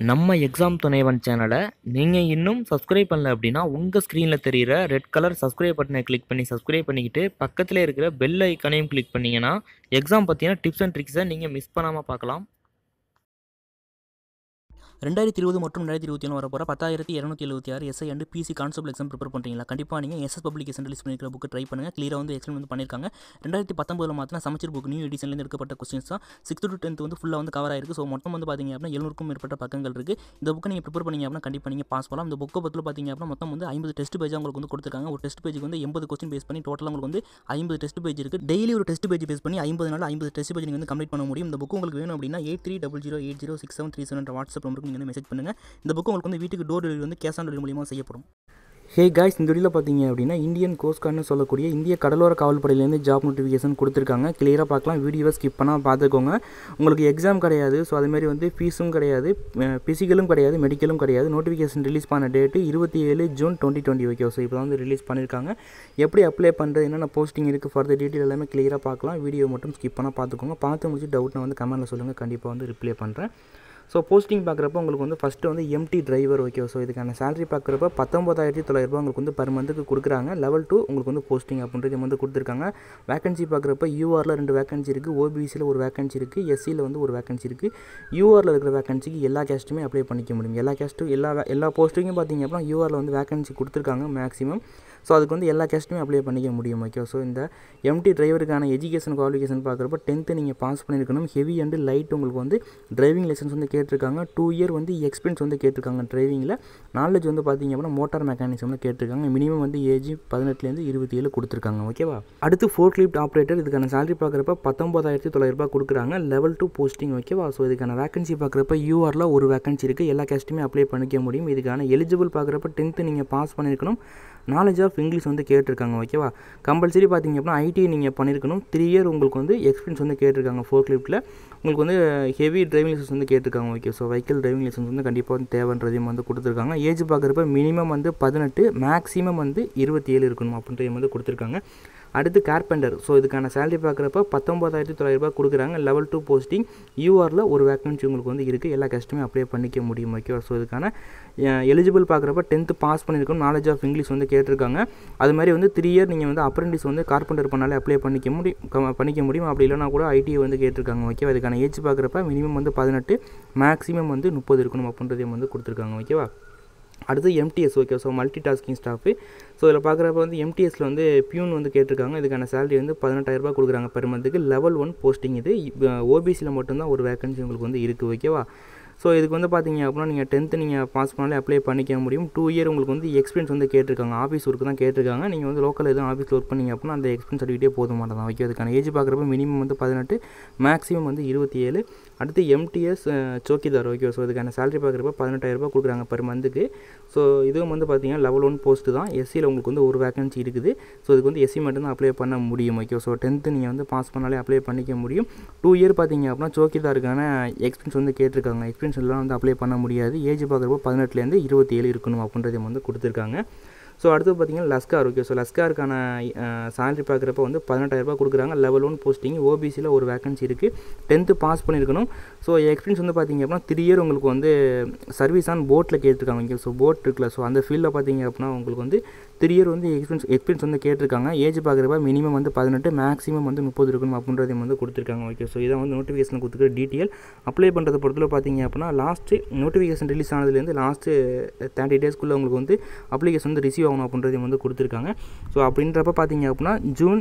நம்ம எக்ஸாம் துணைவன் சேனலை நீங்கள் இன்னும் சப்ஸ்கிரைப் பண்ணல அப்படின்னா உங்கள் ஸ்க்ரீனில் தெரிகிற ரெட் கலர் சப்ஸ்கிரைப் பட்டனை கிளிக் பண்ணி சப்ஸ்கிரைப் பண்ணிக்கிட்டு பக்கத்தில் இருக்கிற பெல் ஐக்கனையும் கிளிக் பண்ணிங்கன்னா எக்ஸாம் பற்றின டிப்ஸ் அண்ட் ட்ரிக்ஸை நீங்கள் மிஸ் பண்ணாமல் பார்க்கலாம். ரெண்டாயிரத்தி இருபது மற்றும் ரெண்டாயிரத்தி இருபத்தி ஒன்று வரப்போகிற பத்தாயிரத்தி இரநூத்தி எழுபத்தி ஆறு SI and PC concept exam prepare பண்ணுறீங்களா கண்டிப்பாக நீங்கள் எஸ்எஸ் பப்ளிகேஷன் ரிலீஸ் பண்ணிக்கிற புக்கு ட்ரை பண்ணுங்கள் கிளியராக வந்து எக்ஸ்பிளைன் வந்து பண்ணியிருக்காங்க ரெண்டாயிரத்தி பத்தொம்பதில் மாத்திரம் சமச்சீர் புக் நியூ எடிஷன்லேருந்து எடுக்கப்பட்ட கொஸ்டின்ஸ் தான். சிக்ஸ்த் டு டென்த் வந்து ஃபுல்லாக வந்து கவர் ஆயிருக்கு. ஸோ மொத்தம் வந்து பார்த்தீங்க அப்படின்னா எழுநூறுக்கும் மேற்பட்ட பக்கங்கள் இருக்குது இந்த புக்கை நீங்கள் ப்ரிப்பேர் பண்ணிங்க அப்படின்னா கண்டிப்பாக நீங்கள் பாஸ் பண்ணலாம். இந்த புக்கை பற்றில பார்த்தீங்க அப்படின்னா மொத்தம் வந்து ஐம்பது டெஸ்ட் பேஜ் உங்களுக்கு வந்து கொடுத்துருக்காங்க. ஒரு டெஸ்ட் பேஜுக்கு வந்து எண்பது கொஸ்டின் பேஸ் பண்ணி டோட்டலாக உங்களுக்கு வந்து ஐம்பது டெஸ்ட் பேஜ் இருக்குது டெய்லி ஒரு டெஸ்ட் பேஜ் பேஸ் பண்ணி ஐம்பது நாள் ஐம்பது டெஸ்ட் பேஜ் நீங்கள் வந்து கம்ப்ளீட் பண்ண முடியும். இந்த புக் உங்களுக்கு வேணும் அப்படின்னா eight three double zero eight zero six seven three seven WhatsApp நம்பருக்கு நீங்கள் வந்து மெசேஜ் பண்ணுங்கள் இந்த புக்கு உங்களுக்கு வந்து வீட்டுக்கு டோர் டெலிவரி வந்து கேஷ் ஆன் டெலிவரி மூலியமாக செய்யப்படும். ஹே காய்ஸ் இந்த வீடியோவில் பார்த்தீங்க அப்படின்னா இந்தியன் கோஸ்ட் சொல்லக்கூடிய இந்திய கடலோர காவல்படையிலேருந்து ஜாப் நோட்டிஃபிகேஷன் கொடுத்துருக்காங்க. கிளியராக பார்க்கலாம் வீடியோவை ஸ்கிப் பண்ணால் பார்த்துக்கோங்க உங்களுக்கு எக்ஸாம் கிடையாது ஸோ அதுமாரி வந்து ஃபீஸும் கிடையாது ஃபிசிக்கலும் கிடையாது மெடிக்கலும் கிடையாது. நோட்டிஃபிகேஷன் ரிலீஸ் பண்ண டேட்டு இருபத்தி ஏழு June twenty twenty okay so இப்போ வந்து ரிலீஸ் பண்ணியிருக்காங்க எப்படி அப்ளை பண்ணுறது என்னென்ன போஸ்டிங் இருக்குது ஃபர்தர் டீட்டெயில் எல்லாமே கிளியராக பார்க்கலாம் வீடியோ மட்டும் ஸ்கிப் பண்ணால் பார்த்துக்கோங்க பார்த்து முடிச்சு டவுட்னா வந்து கமெண்ட்டில் சொல்லுங்கள் கண்டிப்பாக வந்து ரிப்ளை பண்ணுறேன் ஸோ போஸ்டிங் பார்க்குறப்ப உங்களுக்கு வந்து ஃபஸ்ட்டு வந்து எம்டி டிரைவர் ஓகே ஸோ இதுக்கான சேலரி பார்க்குறப்ப பத்தொம்பதாயிரத்தி தொள்ளாயிரரூபா உங்களுக்கு வந்து பர் மந்த்துக்கு கொடுக்குறாங்க. லெவல் டூ உங்களுக்கு வந்து போஸ்டிங் அப்படின்றது வந்து கொடுத்துருக்காங்க. வேகன்சி பார்க்குறப்ப யூஆரில் ரெண்டு வேகன்சி இருக்குது ஓபிசியில் ஒரு வேகன்சி இருக்குது எஸ்சியில் வந்து ஒரு வேகன்சி இருக்குது யூஆரில் இருக்கிற வேகன்சிக்கு எல்லா கேஸ்ட்டுமே அப்ளை பண்ணிக்க முடியும். எல்லா கேஸ்ட்டும் எல்லா வே- எல்லா போஸ்ட்டுக்கும் பார்த்தீங்க அப்படின்னா யூஆரில் வந்து வேகன்சி கொடுத்துருக்காங்க மேக்ஸிமம் ஸோ அதுக்கு வந்து எல்லா கேஸ்ட்டுமே அப்ளை பண்ணிக்க முடியும் ஓகே ஸோ இந்த எம்டி டிரைவருக்கான எஜுகேஷன் குவாலிஃபிகேஷன் பார்க்குறப்ப டென்த்து நீங்கள் பாஸ் பண்ணியிருக்கணும் ஹெவி அண்டு லைட் உங்களுக்கு வந்து டிரைவிங் லைசன்ஸ் வந்து கேட்டிருக்காங்க. டூ இயர் வந்து எக்ஸ்பீரியன்ஸ் வந்து கேட்டிருக்காங்க டிரைவிங்கில் நாலேஜ் வந்து பார்த்தீங்க அப்படின்னா மோட்டார் மெக்கானிசம்னு வந்து கேட்டிருக்காங்க. மினிமம் வந்து ஏஜ் பதினெட்டுலேருந்து இருபத்தி ஏழு கொடுத்துருக்காங்க ஓகேவா அடுத்து ஃபோர்க் லிஃப்ட் ஆப்ரேட்டர் இதுக்கான சேலரி பார்க்குறப்ப பத்தொம்பதாயிரத்தி தொள்ளாயிரரூபா கொடுக்குறாங்க. லெவல் டூ போஸ்டிங் ஓகேவா ஸோ இதுக்கான வேகன்சி பார்க்குறப்ப யூஆரில் ஒரு வேகன்சி இருக்குது எல்லா கேஸ்ட்டுமே அப்ளை பண்ணிக்க முடியும். இதுக்கான எலிஜிபிள் பார்க்குறப்ப டென்த்து நீங்கள் பாஸ் பண்ணியிருக்கணும் நாலேஜ் ஆஃப் இங்கிலீஷ் வந்து கேட்டிருக்காங்க. ஓகேவா கம்பல்சரி பார்த்தீங்க அப்படின்னா ஐடி நீங்கள் பண்ணியிருக்கணும் த்ரீ இயர் உங்களுக்கு வந்து எக்ஸ்பீரியன்ஸ் வந்து கேட்டிருக்காங்க ஃபோர்க் லிஃப்ட்டில் உங்களுக்கு வந்து ஹெவி டிரைவிங் லைசன்ஸ் வந்து கேட்டிருக்காங்க. Okay so vehicle driving licence வந்து கண்டிப்பாக வந்து தேவைன்றதையும் வந்து கொடுத்துருக்காங்க. ஏஜ் பார்க்குறப்ப மினிமம் வந்து பதினெட்டு மேக்ஸிமம் வந்து இருபத்தி ஏழு இருக்கணும் அப்படின்றதையும் வந்து கொடுத்துருக்காங்க. அடுத்து கார்பெண்டர் ஸோ இதுக்கான சேலரி பார்க்குறப்ப பத்தொம்பதாயிரத்தி தொள்ளாயிரரூபா கொடுக்குறாங்க. லெவல் டூ போஸ்டிங் யூஆரில் ஒரு வேக்கன்சி உங்களுக்கு வந்து இருக்குது எல்லா கஸ்டமே அப்ளை பண்ணிக்க முடியும் ஓகேவா ஸோ இதுக்கான எலிஜிபிள் பார்க்குறப்ப டென்த்து பாஸ் பண்ணியிருக்கணும் நாலேஜ் ஆஃப் இங்கிலீஷ் வந்து கேட்டிருக்காங்க. அது மாதிரி வந்து த்ரீ இயர் நீங்கள் வந்து அப்ரெண்டிஸ் வந்து கார்பெண்டர் பண்ணாலே அப்ளை பண்ணிக்க முடியும் பண்ணிக்க முடியும். அப்படி இல்லைனா கூட ஐடிஐ வந்து கேட்டிருக்காங்க ஓகேவா இதுக்கான ஏஜ் பார்க்குறப்ப மினிமம் வந்து பதினெட்டு மேக்ஸிமம் வந்து முப்பது இருக்கணும் அப்படின்றதையும் வந்து கொடுத்துருக்காங்க ஓகேவா அடுத்து MTS okay so multi tasking staff so இதில் பார்க்குறப்ப வந்து எம்டிஎஸில் வந்து பியூன் வந்து கேட்டிருக்காங்க. இதுக்கான சேலரி வந்து பதினெட்டாயிரரூபா கொடுக்குறாங்க பெர் மந்த்துக்கு லெவல் ஒன் போஸ்டிங் இது. ஓபிசியில் மட்டும்தான் ஒரு வேக்கன்சி உங்களுக்கு வந்து இருக்குது ஓகேவா ஸோ இதுக்கு வந்து பார்த்தீங்க அப்படின்னா நீங்கள் டென்த்து நீங்கள் பாஸ் பண்ணாலே அப்ளை பண்ணிக்க முடியும். டூ இயர் உங்களுக்கு வந்து எக்ஸ்பீரியன்ஸ் வந்து கேட்டிருக்காங்க. ஆஃபீஸ் ஒர்க்கு தான் கேட்டிருக்காங்க. நீங்கள் வந்து லோக்கல் எதுவும் ஆஃபீஸில் ஒர்க் பண்ணீங்க அப்படின்னா அந்த எக்ஸ்பீரியன்ஸ் சர்டிஃபிகேட்டே போதும் மாட்டேன் ஓகே அதுக்கான ஏஜ் பார்க்குறப்ப மினிமம் வந்து பதினெட்டு மேக்ஸிமம் வந்து இருபத்தி ஏழு அடுத்து எம்டிஎஸ் சோக்கிதார் ஓகே ஸோ இதுக்கான சேலரி பார்க்குறப்ப பதினெட்டாயிரரூபா கொடுக்குறாங்க பெர் மந்த்துக்கு ஸோ இதுவும் வந்து பார்த்தீங்கன்னா லெவல் ஒன் போஸ்ட்டு தான். எஸ்சியில் உங்களுக்கு வந்து ஒரு வேகன்சி இருக்குது. ஸோ இதுக்கு வந்து எஸ்சி மட்டும்தான் அப்ளை பண்ண முடியும் ஓகே ஸோ டென்த்து நீங்கள் வந்து பாஸ் பண்ணாலே அப்ளை பண்ணிக்க முடியும். டூ இயர் பார்த்தீங்க அப்படின்னா சோக்கிதாருக்கான எக்ஸ்பீரியன்ஸ் வந்து கேட்டிருக்காங்க. எக்ஸ்பீரியன்ஸ் எல்லாம் வந்து அப்ளை பண்ண முடியாது. ஏஜ் பார்க்குறப்போ பதினெட்டுலேருந்து இருபத்தி ஏழு இருக்கணும் அப்படின்றதையும் வந்து கொடுத்துருக்காங்க. ஸோ அடுத்து பார்த்தீங்கன்னா லஸ்கார் ஓகே ஸோ லஸ்காருக்கான சேலரி பார்க்குறப்ப வந்து பதினெட்டாயிரரூபா கொடுக்குறாங்க. லெவல் ஒன் போஸ்டிங் ஓபிசியில் ஒரு வேகன்சி இருக்குது டென்த்து பாஸ் பண்ணியிருக்கணும். ஸோ எக்ஸ்பீரியன்ஸ் வந்து பார்த்தீங்க அப்படின்னா த்ரீ இயர் உங்களுக்கு வந்து சர்வீஸ் ஆன் போட்டில் கேட்டிருக்காங்க. இங்கே ஸோ போட் இருக்குல்ல. ஸோ அந்த ஃபீல்டில் பார்த்தீங்க அப்படின்னா உங்களுக்கு வந்து த்ரீ இயர் வந்து எக்ஸ்பீரியன்ஸ் எக்ஸ்பீரியன்ஸ் வந்து கேட்டிருக்காங்க. ஏஜ் பார்க்குறப்ப மினிமம் வந்து பதினெட்டு மேக்ஸிமம் வந்து முப்பது இருக்கணும் அப்படின்றதையும் வந்து கொடுத்துருக்காங்க. ஓகே ஸோ இதான் வந்து நோட்டிஃபிகேஷன் கொடுத்துருக்க டீட்டெயில் அப்ளை பண்ணுறத பொறுத்தவரை பார்த்தீங்க அப்படின்னா லாஸ்ட்டு நோட்டிஃபிகேஷன் ரிலீஸ் ஆனதுலேருந்து லாஸ்ட்டு தேர்ட்டி டேஸ்க்குள்ளே உங்களுக்கு வந்து அப்ளிகேஷன் வந்து ரிசீவ் ஆகணும் அப்படின்றதையும் வந்து கொடுத்துருக்காங்க. ஸோ அப்படின்றப்ப பார்த்தீங்க அப்படின்னா ஜூன்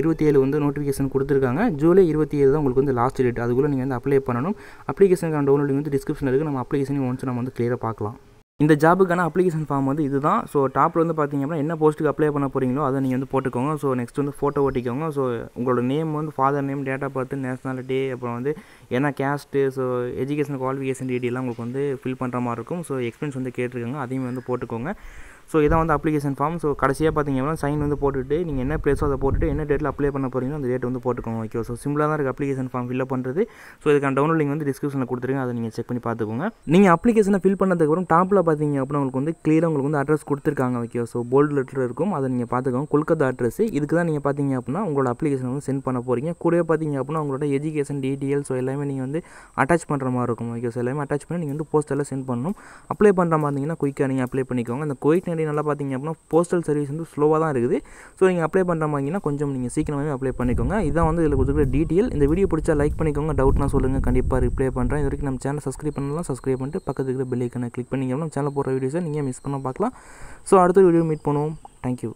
இருபத்தி ஏழு வந்து நோட்டிஃபிகேஷன் கொடுத்துருக்காங்க. ஜூலை இருபத்தி ஏழு தான் உங்களுக்கு வந்து லாஸ்ட் டேட் அதுக்குள்ளே நீங்கள் வந்து அப்ளை பண்ணணும். அப்ளிகேஷனுக்கான டவுன்லோடிங் வந்து டிஸ்கிரிப்ஷனில் இருக்குது நம்ம அப்ளிகேஷனையும் ஒன்ஸ் நம்ம வந்து கிளியராக பார்க்கலாம். இந்த ஜாபுக்கான அப்ளிகேஷன் ஃபார்ம் வந்து இதுதான். ஸோ டாப்பில் வந்து பார்த்தீங்க அப்படின்னா என்ன போஸ்ட்டுக்கு அப்ளை பண்ண போகிறீங்களோ அதை நீங்கள் வந்து போட்டுக்கோங்க. ஸோ நெக்ஸ்ட் வந்து ஃபோட்டோ ஓட்டிக்கோங்க ஸோ உங்களோட நேம் வந்து father name date of birth nationality அப்புறம் வந்து என்ன கேஸ்ட்டு ஸோ எஜுகேஷன் குவாலிஃபிகேஷன் டீட்டெயிலாம் உங்களுக்கு வந்து ஃபில் பண்ணுற மாதிரி இருக்கும். ஸோ எக்ஸ்பீரியன்ஸ் வந்து கேட்டிருக்காங்க. அதையும் வந்து போட்டுக்கோங்க. ஸோ இதான் வந்து அப்ளிகேஷன் ஃபார்ம் ஸோ கடைசியாக பார்த்தீங்க அப்படின்னா சைன் வந்து போட்டுட்டு நீங்கள் என்ன ப்ளேஸோ அதை போட்டுட்டு என்ன டேட்டில் அப்ளை பண்ண போகிறீங்களோ அந்த டேட் வந்து போட்டுக்கோங்க. ஓகே ஸோ சிம்பிளாக தான் இருக்குது அப்ளிகேஷன் ஃபார்ம் ஃபில்அப் பண்ணுறது ஸோ இதுக்கான டவுன்லோட் லிங்க் வந்து டிஸ்கிரிப்ஷனில் கொடுத்துருங்க அதை நீங்கள் செக் பண்ணி பார்த்துக்கோங்க. நீங்கள் அப்ளிகேஷனை ஃபில் பண்ணதுக்கப்புறம் டாப்பில் பார்த்தீங்க அப்படின்னா உங்களுக்கு வந்து கிளியராக உங்களுக்கு வந்து அட்ரஸ் கொடுத்துருக்காங்க. ஓகே ஸோ போல்டு லெட்டர் இருக்கும். அதை நீங்கள் பார்த்துக்கோங்க. கொல்கத்தா அட்ரஸ் இதுக்கு தான் நீங்கள் பார்த்தீங்க அப்படின்னா உங்களோட அப்ளிகேஷன் வந்து சென்ட் பண்ண போகிறீங்க கூடவே பார்த்தீங்க அப்படின்னா உங்களோட எஜுகேஷன் டீட்டெயில் ஸோ எல்லாமே நீங்கள் வந்து அட்டாச் பண்ணுற மாதிரி இருக்கும். ஓகே ஸோ எல்லாமே அட்டாச் பண்ணி நீங்கள் வந்து போஸ்டரில் சென்ட் பண்ணணும். அப்ளை பண்ணுற மாதிரி இருந்தீங்கன்னா குயிக்காக நீங்கள் அப்ளை பண்ணிக்கோங்க. அந்த குயிக் நடி நல்லா பார்த்தீங்க அப்படின்னா போஸ்டல் சர்வீஸ் வந்து ஸ்லோவாக தான் இருக்குது. ஸோ நீங்கள் அப்ளை பண்ணுற மாதிரினா கொஞ்சம் நீங்கள் சீக்கிரமாகவே அப்ளை பண்ணிக்கோங்க. இதான் வந்து இதில் கொடுத்துருக்க டீட்டெயில் இந்த வீடியோ பிடிச்சா லைக் பண்ணிக்கோங்க. டவுட்னா சொல்லுங்கள் கண்டிப்பாக ரிப்ளை பண்ணுறேன் இது வரைக்கும் நம்ம சேனல் சப்ஸ்கிரைப் பண்ணலாம் சப்ஸ்கிரைப் பண்ணிட்டு பக்கத்துக்கு இருக்கிற பெல் ஐக்கனை கிளிக் பண்ணிங்க நம்ம சேனல் போடுற வீடியோஸை நீங்கள் மிஸ் பண்ண பார்க்கலாம். ஸோ அடுத்த வீடியோ மீட் பண்ணுவோம். தேங்க்யூ